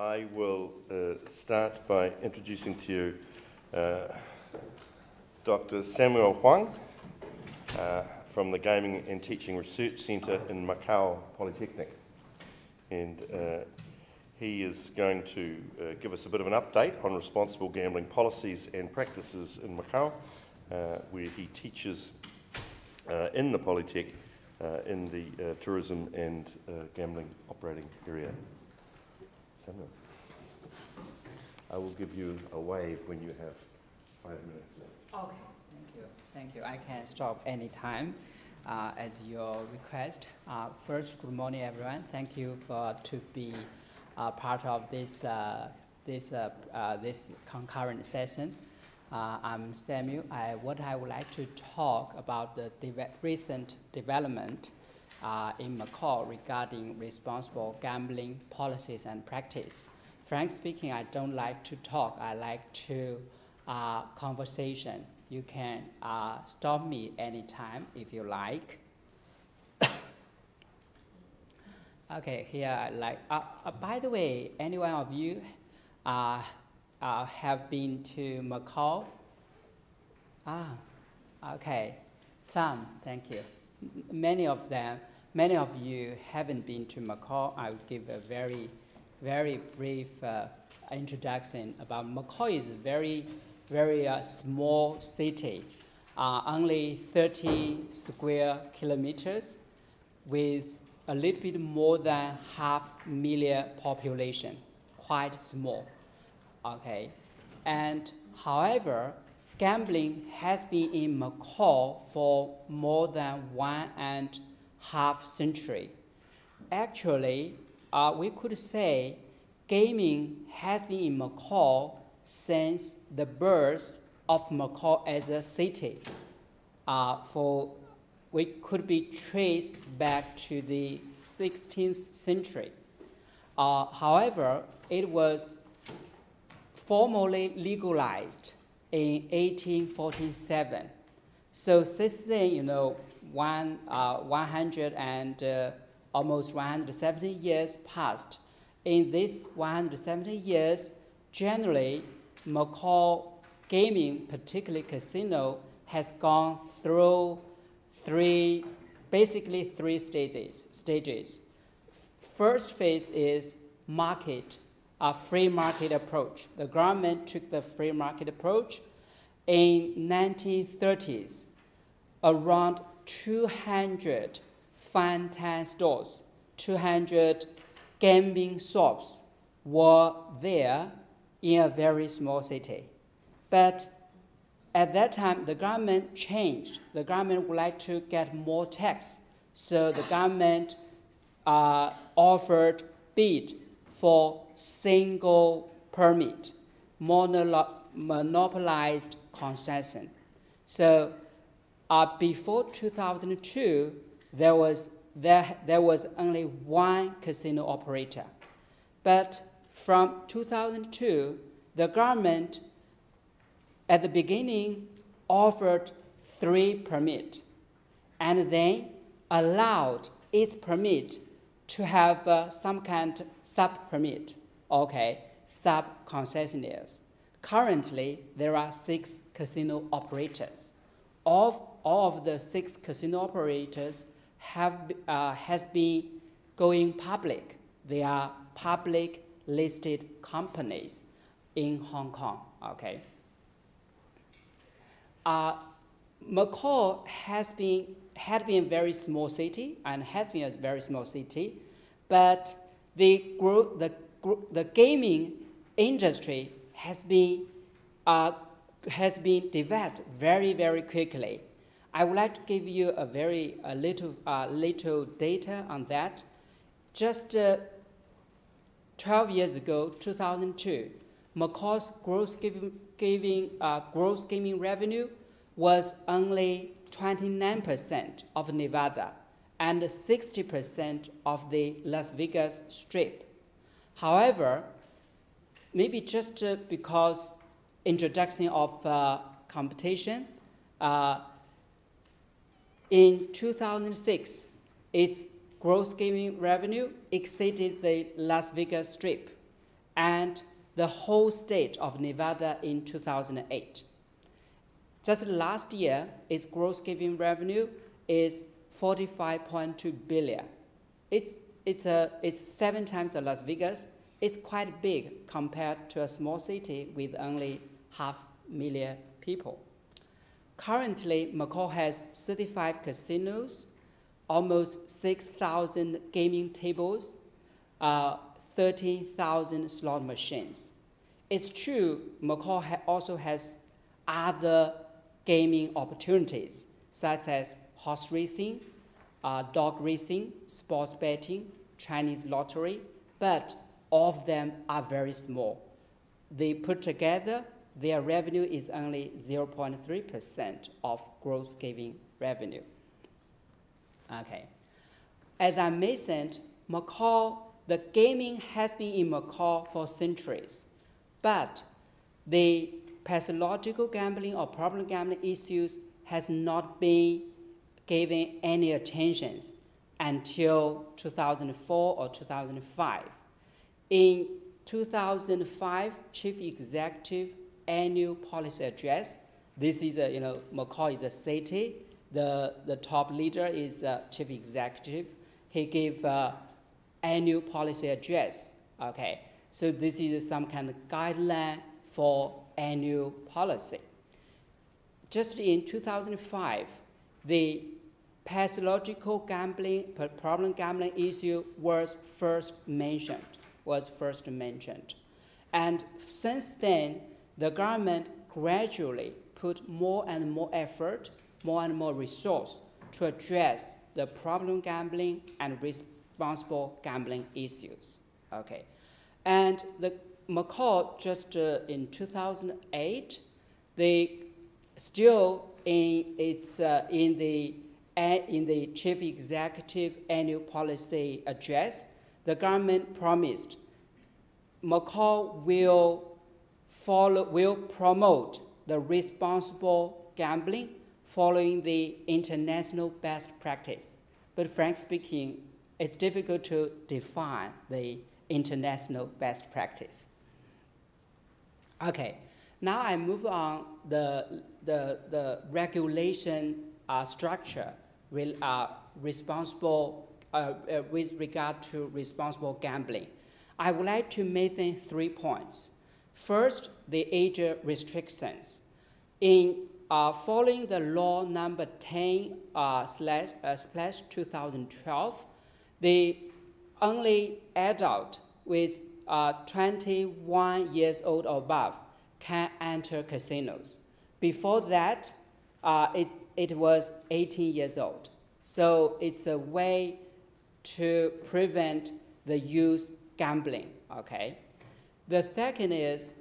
I will uh, start by introducing to you uh, Dr. Samuel Huang uh, from the Gaming and Teaching Research Centre in Macau Polytechnic. And uh, he is going to uh, give us a bit of an update on responsible gambling policies and practices in Macau, uh, where he teaches in the Polytech in the tourism and gambling operating area. Samuel. I will give you a wave when you have five minutes left. Okay, thank you. Thank you. I can stop anytime uh, as your request. Uh, first, good morning, everyone. Thank you for to be uh, part of this uh, this uh, uh, this concurrent session. I'm Samuel. I, what I would like to talk about the de recent development uh, in Macau regarding responsible gambling policies and practice. Frank speaking, I don't like to talk. I like to uh, conversation. You can uh, stop me anytime if you like. okay, here, I like, uh, uh, by the way, any one of you uh, have been to Macau? Ah, okay, some, thank you. Many of them Many of you haven't been to Macau. I will give a very, very brief uh, introduction about Macau is a very, very uh, small city, uh, only 30 square kilometers with a little bit more than half million population, quite small, okay? And however, gambling has been in Macau for more than one and half century. Actually, uh, we could say gaming has been in Macau since the birth of Macau as a city. Uh, for we could be traced back to the 16th century. Uh, however, it was formally legalized in 1847. So since then, you know, one, uh, 100 and uh, almost 170 years passed. In these 170 years, generally, Macau gaming, particularly casino, has gone through three, basically three stages. stages. First phase is market, a free market approach. The government took the free market approach. In 1930s, around 200 Fantan stores, 200 gambling shops were there in a very small city. But at that time, the government changed. The government would like to get more tax. So the government uh, offered bid for single permit, monopolized concession. So uh, before 2002, there was, there, there was only one casino operator. But from 2002, the government at the beginning offered three permit and then allowed each permit to have uh, some kind of sub permit, okay, sub concessionaires. Currently, there are six casino operators. Of all of the six casino operators have, uh, has been going public. They are public listed companies in Hong Kong, okay? Uh, Macau has been, had been a very small city and has been a very small city, but the, the, the gaming industry has been, uh, has been developed very, very quickly. I would like to give you a very a little, uh, little data on that. Just uh, 12 years ago, 2002, Macau's gross giving, giving uh, gross gaming revenue was only 29% of Nevada and 60% of the Las Vegas Strip. However, maybe just uh, because introduction of uh, competition, uh, in 2006, its gross gaming revenue exceeded the Las Vegas Strip, and the whole state of Nevada in 2008. Just last year, its gross gaming revenue is 45.2 billion. It's, it's, a, it's seven times the Las Vegas. It's quite big compared to a small city with only half million people. Currently, Macau has 35 casinos, almost 6,000 gaming tables, uh, 13,000 slot machines. It's true, Macau ha also has other gaming opportunities, such as horse racing, uh, dog racing, sports betting, Chinese lottery, but all of them are very small. They put together, their revenue is only 0.3% of gross gaming revenue. Okay. As I mentioned, Macau, the gaming has been in Macau for centuries, but the pathological gambling or problem gambling issues has not been given any attention until 2004 or 2005. In 2005, Chief Executive Annual Policy Address, this is, you know, Macau is a city. The, the top leader is uh, Chief Executive. He gave uh, annual policy address, okay? So this is some kind of guideline for annual policy. Just in 2005, the pathological gambling, problem gambling issue was first mentioned, was first mentioned. And since then, the government gradually put more and more effort, more and more resource to address the problem gambling and responsible gambling issues. Okay, and the Macau just uh, in 2008, they still in its uh, in the in the chief executive annual policy address, the government promised Macau will follow will promote the responsible gambling following the international best practice. But frankly speaking, it's difficult to define the international best practice. Okay, now I move on the, the, the regulation uh, structure re, uh, responsible uh, uh, with regard to responsible gambling. I would like to mention three points. First, the age restrictions. In uh, following the law number 10 uh, slash, uh, slash 2012, the only adult with uh, 21 years old or above can enter casinos. Before that, uh, it, it was 18 years old. So it's a way to prevent the youth gambling, okay? The second is,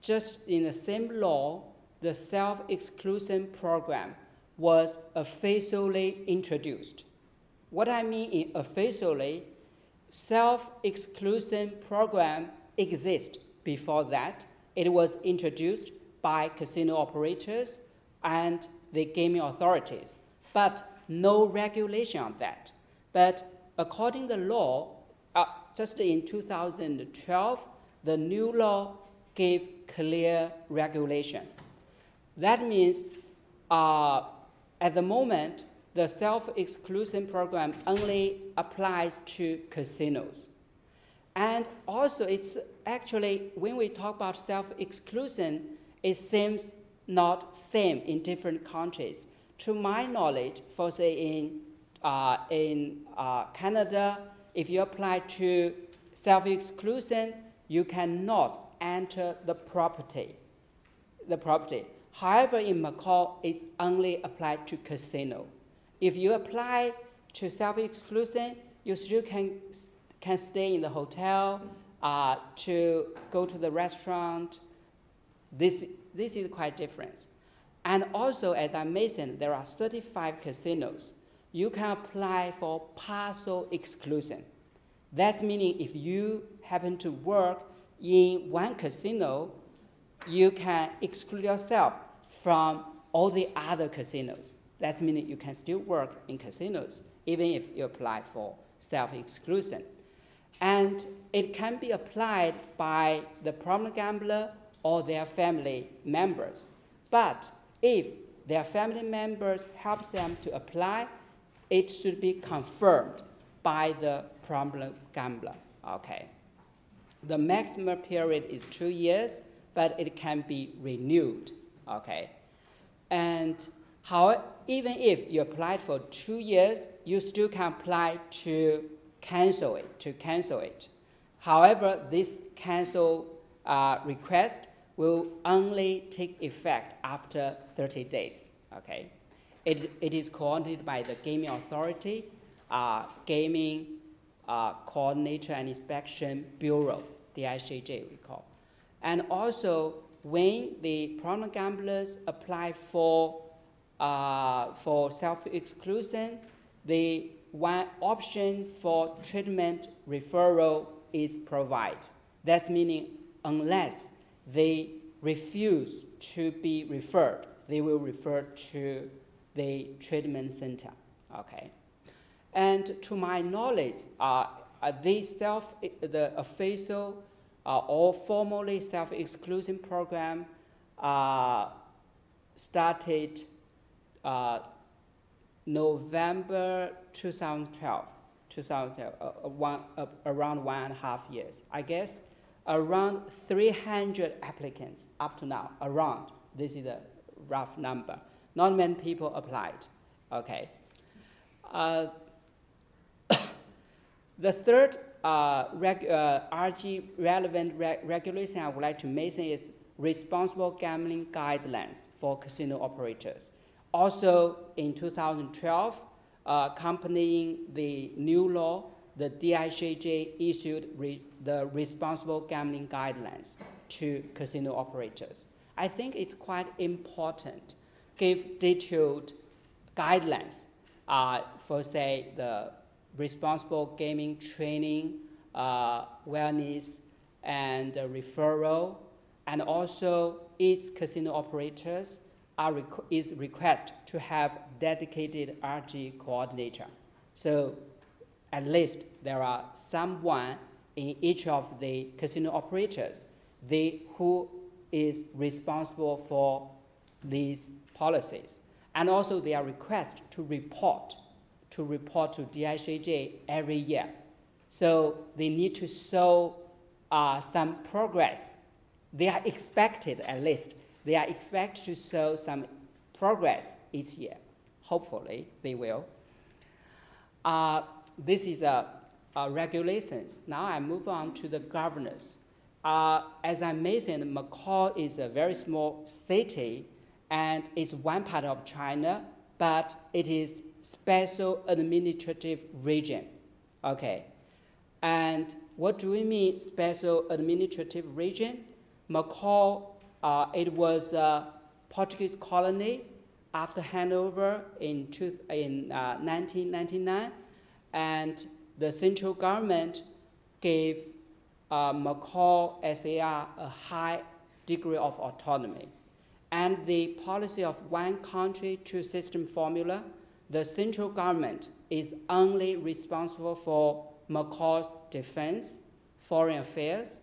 just in the same law, the self-exclusion program was officially introduced. What I mean in officially, self-exclusion program exists before that. It was introduced by casino operators and the gaming authorities, but no regulation on that. But according to the law, uh, just in 2012, the new law gave clear regulation. That means uh, at the moment, the self-exclusion program only applies to casinos. And also, it's actually, when we talk about self-exclusion, it seems not same in different countries. To my knowledge, for say in, uh, in uh, Canada, if you apply to self-exclusion, you cannot enter the property, the property. However, in Macau, it's only applied to casino. If you apply to self-exclusion, you still can, can stay in the hotel, uh, to go to the restaurant. This, this is quite different. And also, as I mentioned, there are 35 casinos. You can apply for partial exclusion. That's meaning if you happen to work in one casino, you can exclude yourself from all the other casinos. That's meaning you can still work in casinos, even if you apply for self-exclusion. And it can be applied by the problem gambler or their family members. But if their family members help them to apply, it should be confirmed by the problem gambler. Okay. The maximum period is two years, but it can be renewed. Okay. And how, even if you applied for two years, you still can apply to cancel it, to cancel it. However, this cancel uh, request will only take effect after 30 days. Okay, it, it is coordinated by the Gaming Authority, uh, Gaming uh, Coordinator and Inspection Bureau, the ICJ we call. And also, when the problem gamblers apply for, uh, for self-exclusion, the one option for treatment referral is provided. That's meaning unless they refuse to be referred, they will refer to the treatment center. Okay. And to my knowledge, uh, uh, the self, the official uh, or formally self-exclusion program uh, started uh, November 2012, 2012 uh, uh, one, uh, around one and a half years. I guess around 300 applicants up to now, around. This is a rough number. Not many people applied. Okay. The third uh, reg, uh, RG relevant re regulation I would like to mention is responsible gambling guidelines for casino operators. Also, in 2012, uh, accompanying the new law, the DICJ issued re the responsible gambling guidelines to casino operators. I think it's quite important give detailed guidelines uh, for, say, the responsible gaming training, uh, wellness, and referral, and also each casino operators are requ is requested to have dedicated RG coordinator. So at least there are someone in each of the casino operators they, who is responsible for these policies. And also they are requested to report, to report to DICJ every year. So they need to show uh, some progress. They are expected, at least, they are expected to show some progress each year. Hopefully, they will. Uh, this is the regulations. Now I move on to the governance. Uh, as I mentioned, Macau is a very small city and it's one part of China, but it is special administrative region. Okay. And what do we mean special administrative region? Macau, uh, it was a Portuguese colony after handover in, two, in uh, 1999, and the central government gave uh, Macau SAR a high degree of autonomy. And the policy of one country, two system formula, the central government is only responsible for Macau's defense, foreign affairs,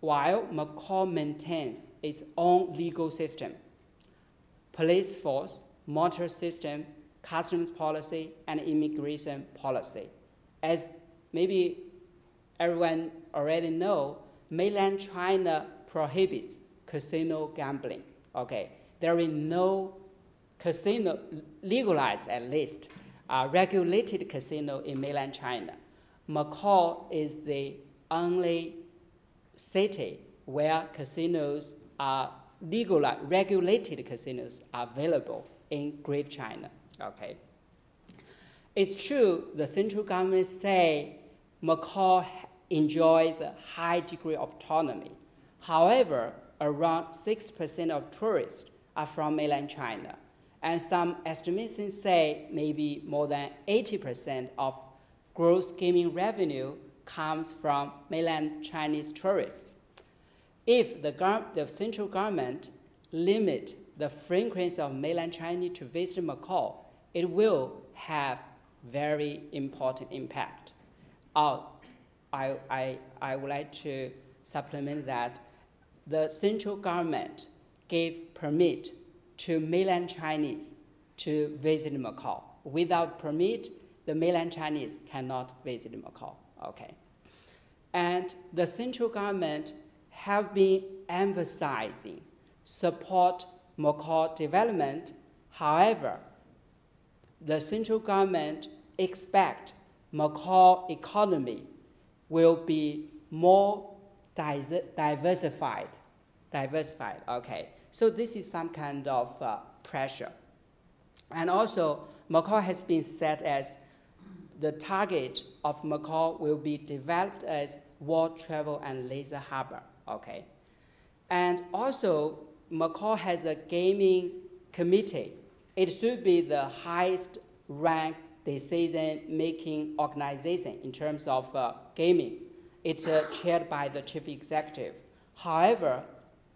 while Macau maintains its own legal system, police force, motor system, customs policy, and immigration policy. As maybe everyone already know, mainland China prohibits casino gambling. Okay, there is no casino legalized at least uh, regulated casino in mainland China. Macau is the only city where casinos are legal, regulated casinos are available in Great China. Okay. It's true the central government say Macau enjoys a high degree of autonomy. However, around 6% of tourists are from mainland China. And some estimations say maybe more than 80% of gross gaming revenue comes from mainland Chinese tourists. If the, the central government limit the frequency of mainland Chinese to visit Macau, it will have very important impact. Uh, I, I, I would like to supplement that the central government gave permit to mainland Chinese to visit Macau. Without permit, the mainland Chinese cannot visit Macau. Okay. And the central government have been emphasizing support Macau development. However, the central government expect Macau economy will be more diversified. Diversified, okay. So this is some kind of uh, pressure. And also, Macau has been set as the target of Macau will be developed as world travel and leisure harbor, okay. And also, Macau has a gaming committee. It should be the highest ranked decision-making organization in terms of uh, gaming. It's uh, chaired by the chief executive. However,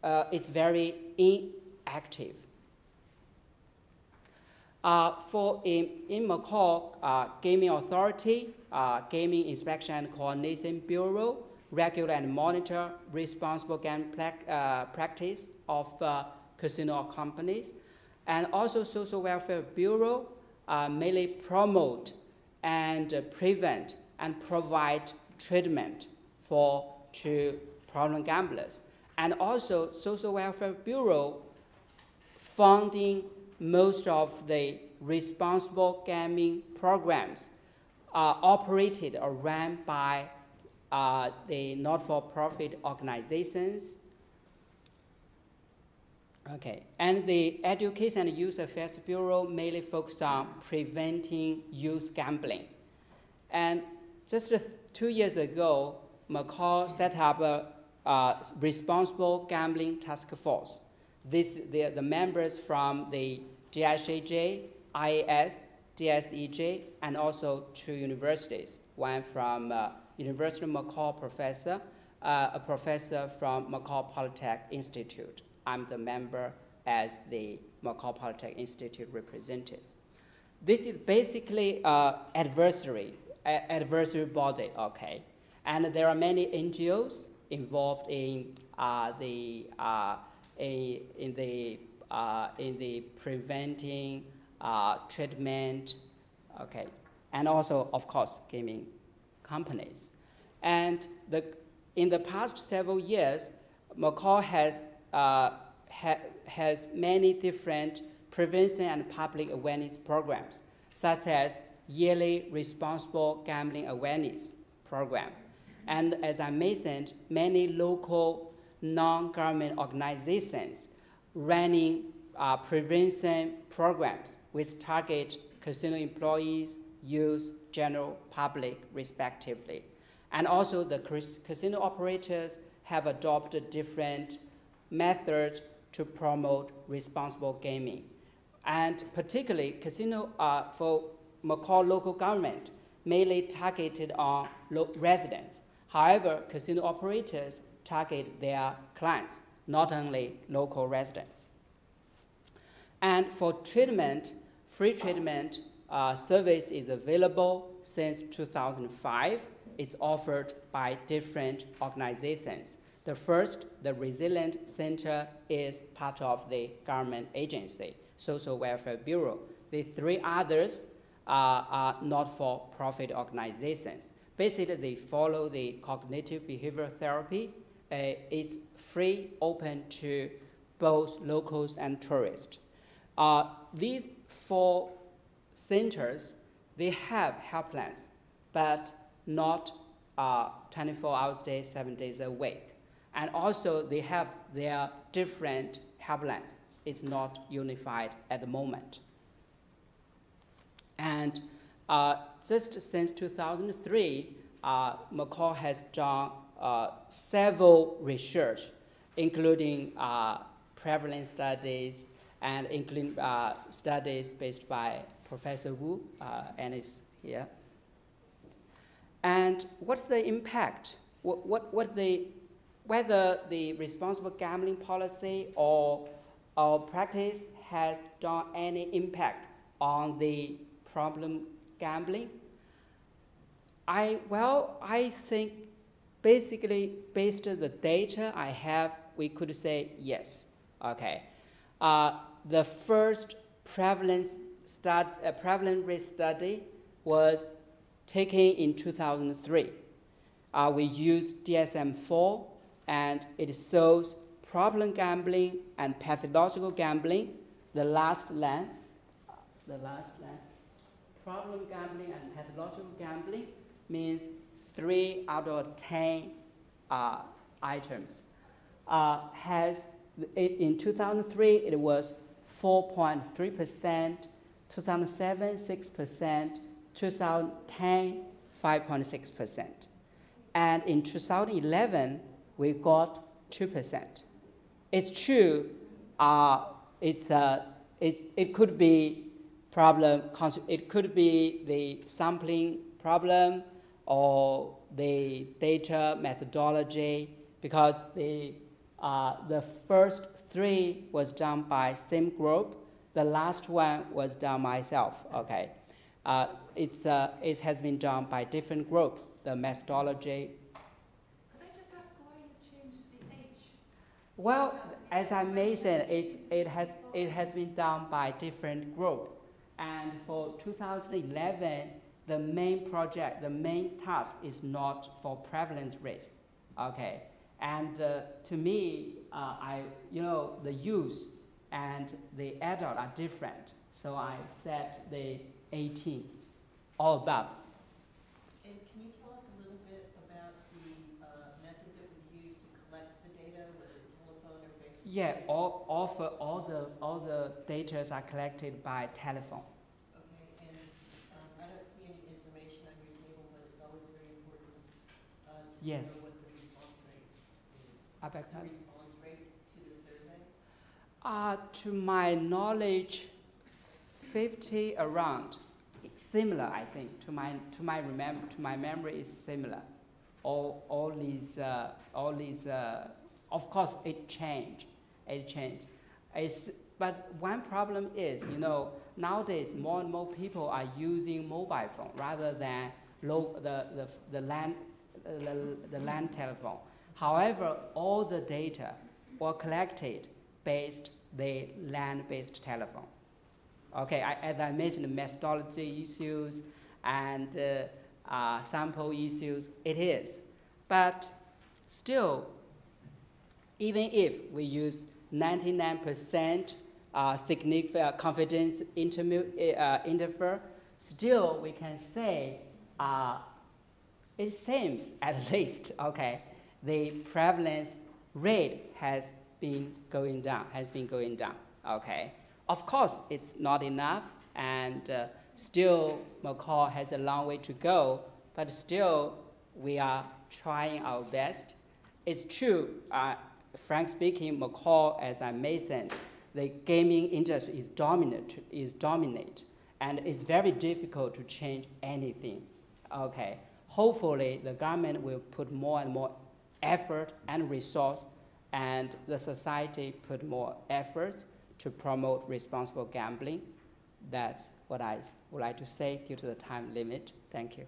uh, it's very inactive. Uh, for in, in Macau, uh, Gaming Authority, uh, Gaming Inspection and Coordination Bureau, regulate and monitor responsible game practice of casino companies, and also Social Welfare Bureau uh, mainly promote and prevent and provide treatment for to problem gamblers. And also Social Welfare Bureau funding most of the responsible gaming programs uh, operated or run by uh, the not-for-profit organizations Okay, and the Education and Youth Affairs Bureau mainly focuses on preventing youth gambling. And just two years ago, Macau set up a, responsible gambling task force. This, the, the members from the DICJ, IAS, DSEJ, and also two universities. One from uh, University of Macau professor, uh, a professor from Macau Polytech Institute. I'm the member as the Macau Polytech Institute representative. This is basically an adversary, adversary body, okay? And there are many NGOs involved in uh, the, uh, in the, uh, in the preventing treatment, okay? And also, of course, gaming companies. And the, in the past several years, Macau has ha has many different prevention and public awareness programs, such as yearly responsible gambling awareness program. And as I mentioned, many local non-government organizations running uh, prevention programs which target casino employees, youth, general public, respectively. And also the casino operators have adopted different methods to promote responsible gaming. And particularly, casino uh, for Macau local government mainly targeted on residents. However, casino operators target their clients, not only local residents. And for treatment, free treatment uh, service is available since 2005. It's offered by different organizations. The first, the Resilient Center, is part of the government agency, Social Welfare Bureau. The three others are, are not-for-profit organizations. Basically, they follow the cognitive behavioral therapy. Uh, it's free, open to both locals and tourists. Uh, these four centers, they have helplines, but not uh, 24 hours a day, seven days a week. And also they have their different helplines. It's not unified at the moment. And just since 2003, uh, Macau has done uh, several research, including uh, prevalence studies and including uh, studies based by Professor Wu, uh, and is here. And what's the impact? What, what, what the whether the responsible gambling policy or, or practice has done any impact on the problem gambling. I, well, I think basically, based on the data I have, we could say yes. Okay. Uh, the first prevalence, stud, uh, study was taken in 2003. Uh, we used DSM-4, and it shows problem gambling and pathological gambling. The last line, the last line, problem gambling and pathological gambling means three out of 10 uh, items. Uh, has, it, in 2003, it was 4.3%, 2007, 6%, 2010, 5.6%. And in 2011, we got 2%. It's true, uh, it's, uh, it, it could be problem, it could be the sampling problem or the data methodology because the, uh, the first three was done by same group. The last one was done myself, okay. Uh, it's, uh, it has been done by different group, the methodology. Could I just ask why you changed the age? Well, as I mentioned, it, it, has, it has been done by different group. And for 2011, the main project, the main task is not for prevalence risk, okay? And uh, to me, uh, I, you know, the youth and the adult are different. So I set the 18 or above. And can you tell us a little bit about the uh, method that was used to collect the data, was it telephone or face? Yeah, all, all, the, all the data are collected by telephone. Okay, and um, I don't see any information on your table, but it's always very important uh, to Yes. know what the response rate is. I beg The response rate to the survey? Uh, to my knowledge, 50 around, similar, I think. To my, to my, remem- to my memory is similar. All, all these, uh, all these uh, of course, it changed. It changed. It's, but one problem is, you know, nowadays more and more people are using mobile phone rather than low, the, the, the, land, the, the land telephone. However, all the data were collected based the land-based telephone. Okay, I, as I mentioned, methodology issues and uh, uh, sample issues, it is. But still, even if we use 99% uh, significant confidence intermu- uh, interval, still we can say uh, it seems at least, okay, the prevalence rate has been going down, has been going down, okay. Of course, it's not enough, and uh, still Macau has a long way to go, but still we are trying our best. It's true, uh, frank speaking, Macau, as I mentioned, the gaming industry is dominant, is dominant, and it's very difficult to change anything. Okay, hopefully the government will put more and more effort and resource, and the society put more efforts to promote responsible gambling. That's what I would like to say due to the time limit. Thank you.